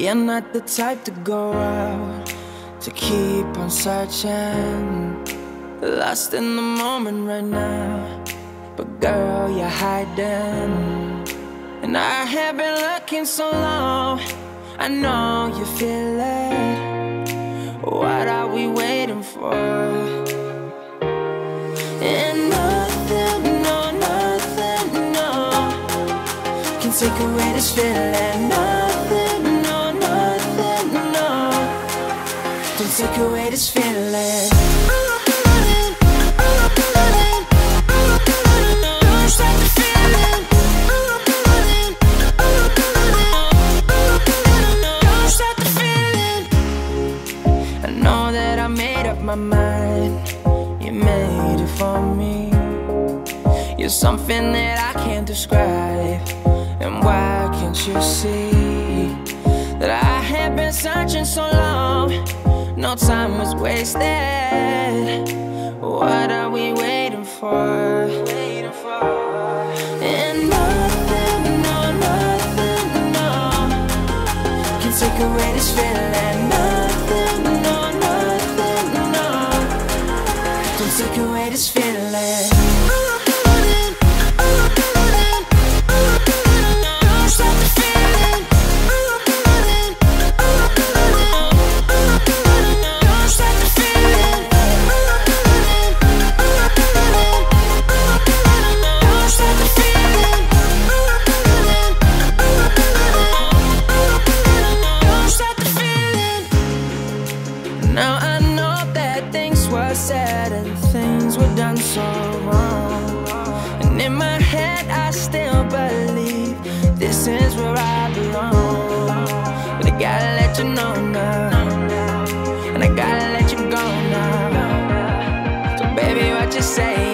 You're not the type to go out to keep on searching. Lost in the moment right now, but girl, you're hiding. And I have been looking so long, I know you feel it. What are we waiting for? And nothing, no, nothing, no, can take away this feeling. Nothing, this feeling. I know that I made up my mind. You made it for me. You're something that I can't describe. And why can't you see that I have been searching so long? Time was wasted. What are we waiting for? And nothing, no, nothing, no can take away this feeling. Nothing, no, nothing, no, can take away this feeling. Now I know that things were said and things were done so wrong. And in my head, I still believe this is where I belong. But I gotta let you know now, and I gotta let you go now. So, baby, what you say?